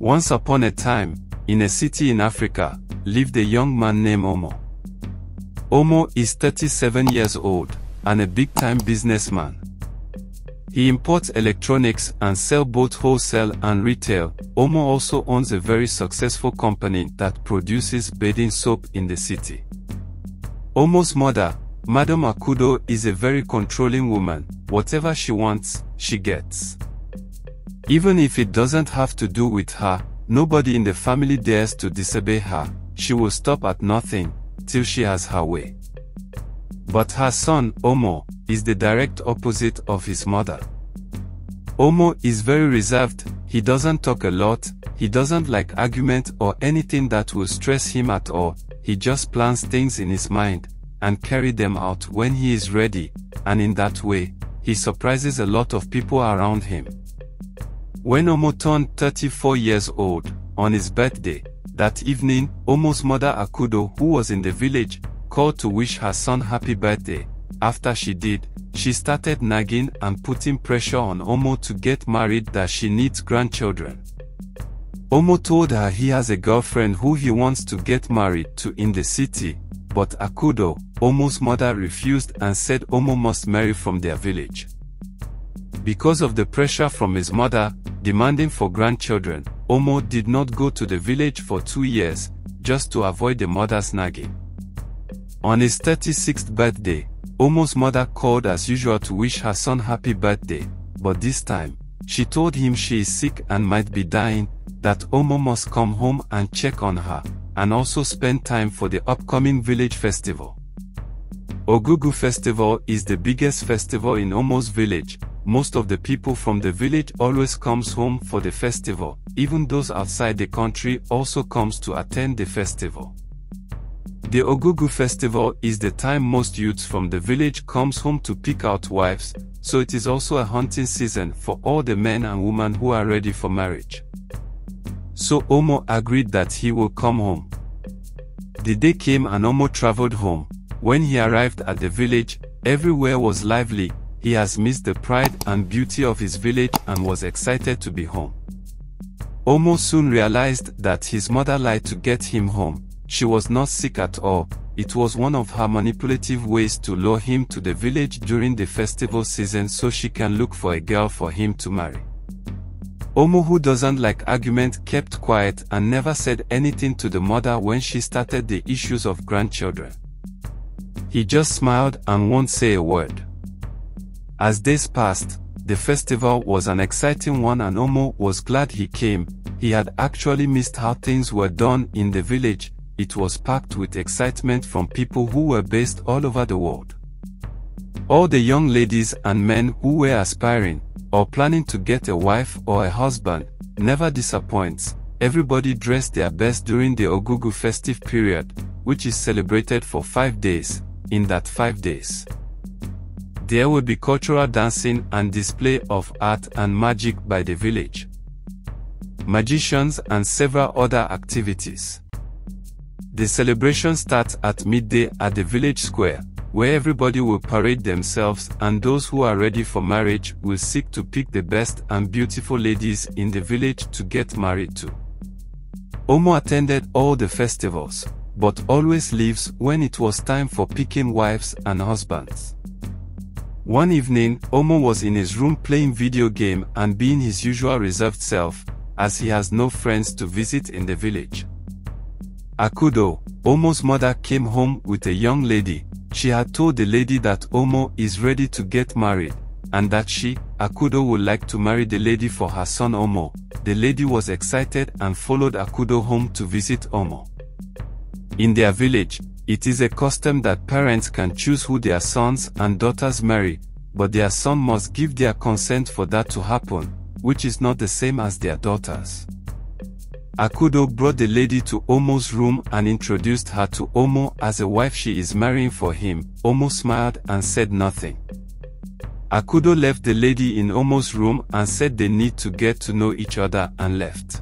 Once upon a time, in a city in Africa, lived a young man named Omo. Omo is 37 years old and a big-time businessman. He imports electronics and sell both wholesale and retail. Omo also owns a very successful company that produces bathing soap in the city. Omo's mother, Madam Akudo is a very controlling woman. Whatever she wants, she gets. Even if it doesn't have to do with her, nobody in the family dares to disobey her. She will stop at nothing, till she has her way. But her son, Omo, is the direct opposite of his mother. Omo is very reserved, he doesn't talk a lot, he doesn't like argument or anything that will stress him at all, he just plans things in his mind, and carry them out when he is ready, and in that way, he surprises a lot of people around him. When Omo turned 34 years old, on his birthday, that evening, Omo's mother Akudo, who was in the village, called to wish her son happy birthday. After she did, she started nagging and putting pressure on Omo to get married that she needs grandchildren. Omo told her he has a girlfriend who he wants to get married to in the city, but Akudo, Omo's mother refused and said Omo must marry from their village. Because of the pressure from his mother, demanding for grandchildren, Omo did not go to the village for two years, just to avoid the mother's nagging. On his 36th birthday, Omo's mother called as usual to wish her son happy birthday, but this time, she told him she is sick and might be dying, that Omo must come home and check on her, and also spend time for the upcoming village festival. Ogugu Festival is the biggest festival in Omo's village. Most of the people from the village always comes home for the festival. Even those outside the country also comes to attend the festival. The Ogugu Festival is the time most youths from the village comes home to pick out wives, so it is also a hunting season for all the men and women who are ready for marriage. So Omo agreed that he will come home. The day came and Omo traveled home. When he arrived at the village, everywhere was lively, he has missed the pride and beauty of his village and was excited to be home. Omo soon realized that his mother lied to get him home. She was not sick at all, it was one of her manipulative ways to lure him to the village during the festival season so she can look for a girl for him to marry. Omo who doesn't like argument kept quiet and never said anything to the mother when she started the issues of grandchildren. He just smiled and won't say a word. As days passed, the festival was an exciting one and Omo was glad he came. He had actually missed how things were done in the village. It was packed with excitement from people who were based all over the world. All the young ladies and men who were aspiring, or planning to get a wife or a husband, never disappoints. Everybody dressed their best during the Ogugu festive period, which is celebrated for five days. In that five days, there will be cultural dancing and display of art and magic by the village, magicians and several other activities. The celebration starts at midday at the village square, where everybody will parade themselves and those who are ready for marriage will seek to pick the best and beautiful ladies in the village to get married to. Omo attended all the festivals, but always leaves when it was time for picking wives and husbands. One evening, Omo was in his room playing video game and being his usual reserved self, as he has no friends to visit in the village. Akudo, Omo's mother came home with a young lady, she had told the lady that Omo is ready to get married, and that she, Akudo would like to marry the lady for her son Omo. The lady was excited and followed Akudo home to visit Omo. In their village, it is a custom that parents can choose who their sons and daughters marry, but their son must give their consent for that to happen, which is not the same as their daughters. Akudo brought the lady to Omo's room and introduced her to Omo as a wife she is marrying for him. Omo smiled and said nothing. Akudo left the lady in Omo's room and said they need to get to know each other and left.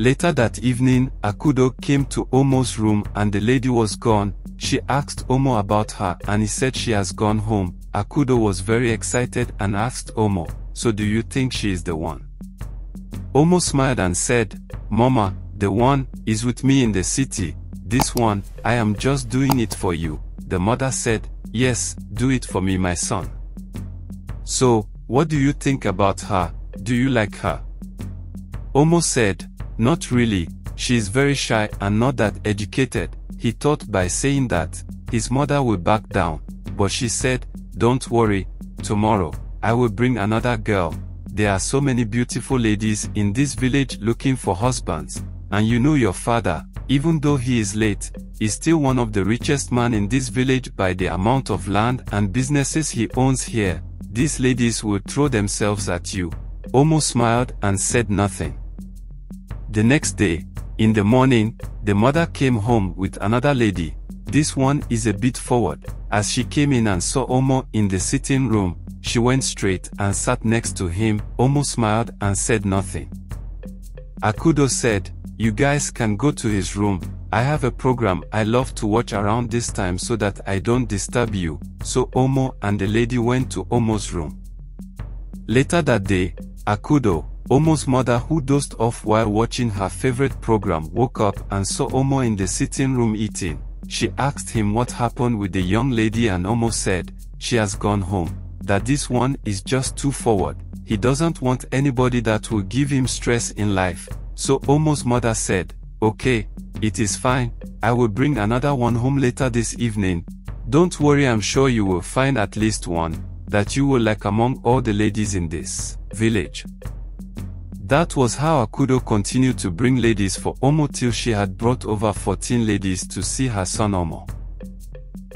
Later that evening, Akudo came to Omo's room and the lady was gone. She asked Omo about her and he said she has gone home. Akudo was very excited and asked Omo, so do you think she is the one? Omo smiled and said, Mama, the one is with me in the city. This one, I am just doing it for you. The mother said, Yes, do it for me, my son. So, what do you think about her? Do you like her? Omo said, Not really, she is very shy and not that educated. He thought by saying that, his mother will back down, but she said, Don't worry, tomorrow, I will bring another girl. There are so many beautiful ladies in this village looking for husbands, and you know your father, even though he is late, is still one of the richest man in this village by the amount of land and businesses he owns here. These ladies will throw themselves at you. Omo smiled and said nothing. The next day, in the morning, the mother came home with another lady. This one is a bit forward. As she came in and saw Omo in the sitting room, she went straight and sat next to him. Omo smiled and said nothing. Akudo said, you guys can go to his room. I have a program I love to watch around this time so that I don't disturb you. So Omo and the lady went to Omo's room. Later that day, Akudo, Omo's mother who dozed off while watching her favorite program woke up and saw Omo in the sitting room eating. She asked him what happened with the young lady and Omo said, she has gone home, that this one is just too forward. He doesn't want anybody that will give him stress in life. So Omo's mother said, Okay, it is fine, I will bring another one home later this evening. Don't worry I'm sure you will find at least one, that you will like among all the ladies in this village. That was how Akudo continued to bring ladies for Omo till she had brought over 14 ladies to see her son Omo.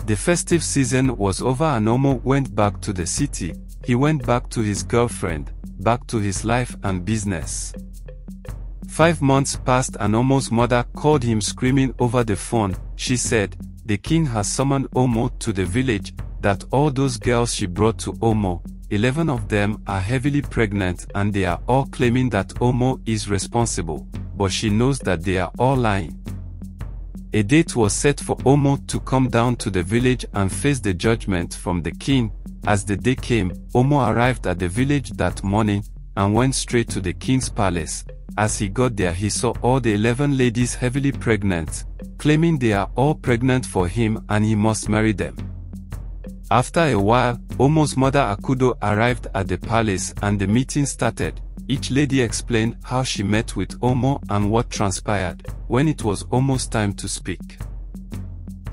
The festive season was over and Omo went back to the city, he went back to his girlfriend, back to his life and business. Five months passed and Omo's mother called him screaming over the phone. She said, the king has summoned Omo to the village, that all those girls she brought to Omo, 11 of them are heavily pregnant and they are all claiming that Omo is responsible, but she knows that they are all lying. A date was set for Omo to come down to the village and face the judgment from the king. As the day came, Omo arrived at the village that morning and went straight to the king's palace. As he got there he saw all the 11 ladies heavily pregnant, claiming they are all pregnant for him and he must marry them. After a while, Omo's mother Akudo arrived at the palace and the meeting started. Each lady explained how she met with Omo and what transpired, when it was almost time to speak.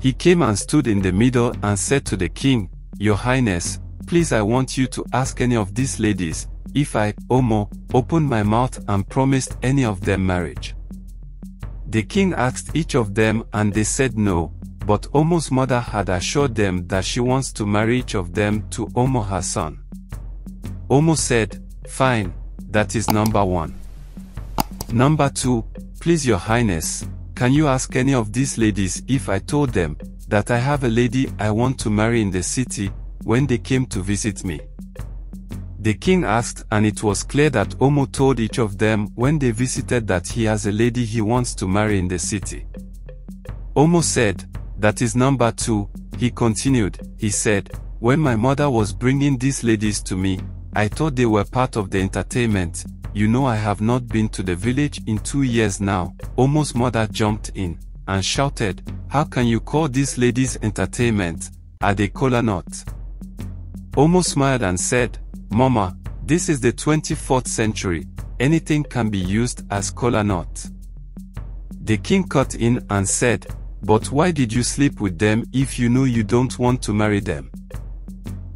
He came and stood in the middle and said to the king, Your Highness, please I want you to ask any of these ladies, if I, Omo, opened my mouth and promised any of them marriage. The king asked each of them and they said no, but Omo's mother had assured them that she wants to marry each of them to Omo her son. Omo said, fine, that is number one. Number two, please your highness, can you ask any of these ladies if I told them that I have a lady I want to marry in the city when they came to visit me? The king asked and it was clear that Omo told each of them when they visited that he has a lady he wants to marry in the city. Omo said, that is number two, he continued, he said, when my mother was bringing these ladies to me, I thought they were part of the entertainment, you know I have not been to the village in two years now, Omo's mother jumped in, and shouted, how can you call these ladies entertainment, are they kola nut? Omo smiled and said, Mama, this is the 24th century, anything can be used as kola nut. The king cut in and said, but why did you sleep with them if you know you don't want to marry them?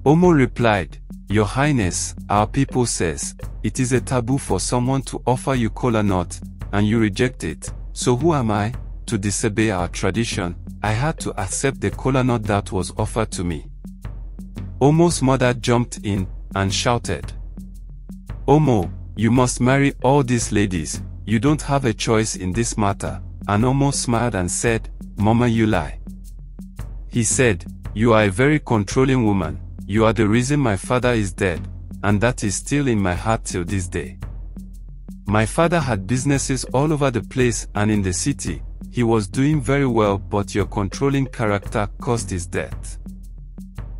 Omo replied, Your Highness, our people says, it is a taboo for someone to offer you kola nut, and you reject it, so who am I, to disobey our tradition, I had to accept the kola nut that was offered to me. Omo's mother jumped in, and shouted. Omo, you must marry all these ladies, you don't have a choice in this matter, and Omo smiled and said, Mama you lie. He said, you are a very controlling woman, you are the reason my father is dead, and that is still in my heart till this day. My father had businesses all over the place and in the city, he was doing very well but your controlling character caused his death.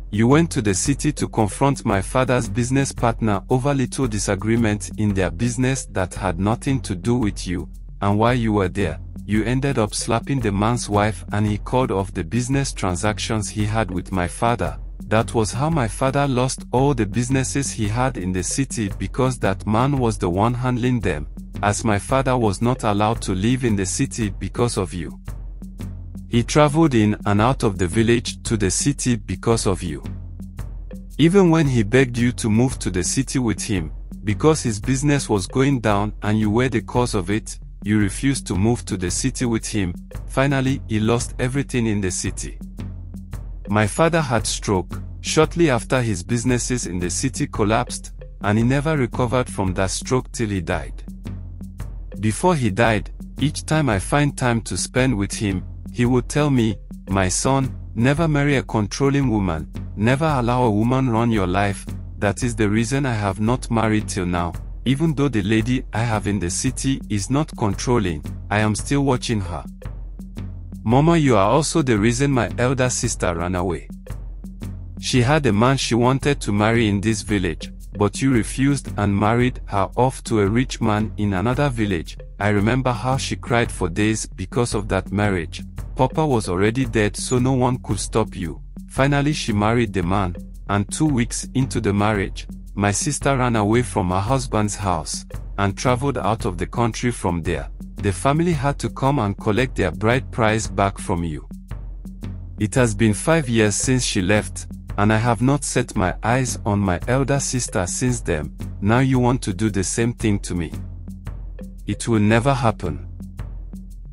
You went to the city to confront my father's business partner over little disagreement in their business that had nothing to do with you, and while you were there, you ended up slapping the man's wife and he called off the business transactions he had with my father. That was how my father lost all the businesses he had in the city because that man was the one handling them, as my father was not allowed to live in the city because of you. He traveled in and out of the village to the city because of you. Even when he begged you to move to the city with him, because his business was going down and you were the cause of it, you refused to move to the city with him. Finally, he lost everything in the city. My father had stroke shortly after his businesses in the city collapsed, and he never recovered from that stroke till he died. Before he died, each time I find time to spend with him, he would tell me, my son, never marry a controlling woman, never allow a woman run your life, that is the reason I have not married till now. Even though the lady I have in the city is not controlling, I am still watching her. Mama you are also the reason my elder sister ran away. She had a man she wanted to marry in this village, but you refused and married her off to a rich man in another village. I remember how she cried for days because of that marriage. Papa was already dead so no one could stop you. Finally she married the man, and two weeks into the marriage, my sister ran away from her husband's house, and traveled out of the country from there. The family had to come and collect their bride price back from you. It has been five years since she left, and I have not set my eyes on my elder sister since then. Now you want to do the same thing to me. It will never happen.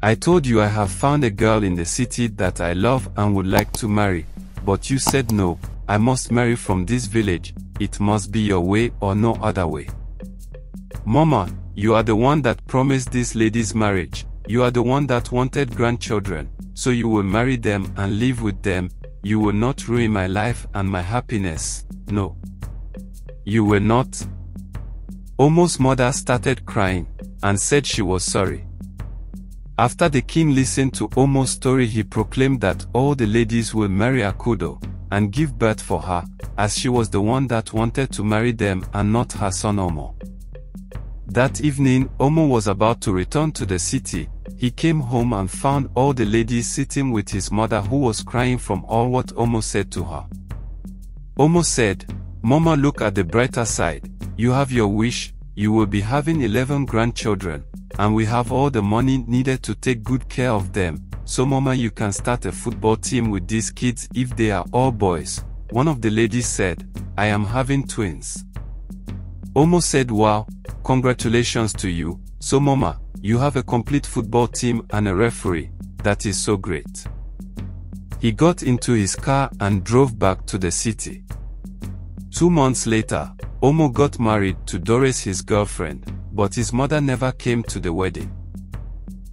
I told you I have found a girl in the city that I love and would like to marry, but you said no, I must marry from this village, it must be your way or no other way. Mama, you are the one that promised this lady's marriage, you are the one that wanted grandchildren, so you will marry them and live with them, you will not ruin my life and my happiness, no. You will not. Omo's mother started crying, and said she was sorry. After the king listened to Omo's story he proclaimed that all the ladies will marry Akudo, and give birth for her, as she was the one that wanted to marry them and not her son Omo. That evening, Omo was about to return to the city, he came home and found all the ladies sitting with his mother who was crying from all what Omo said to her. Omo said, Mama look at the brighter side, you have your wish, you will be having 11 grandchildren, and we have all the money needed to take good care of them. So mama you can start a football team with these kids if they are all boys. One of the ladies said, I am having twins. Omo said wow, congratulations to you. So mama, you have a complete football team and a referee, that is so great. He got into his car and drove back to the city. Two months later, Omo got married to Doris his girlfriend, but his mother never came to the wedding.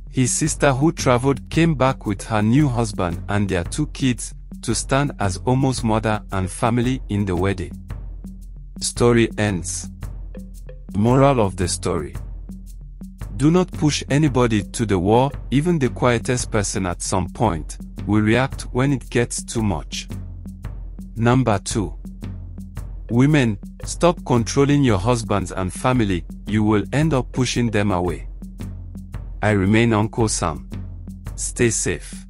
His sister who traveled came back with her new husband and their two kids to stand as Omo's mother and family in the wedding. Story ends. Moral of the story. Do not push anybody to the wall, even the quietest person at some point will react when it gets too much. Number 2. Women, stop controlling your husbands and family, you will end up pushing them away. I remain Uncle Sam. Stay safe.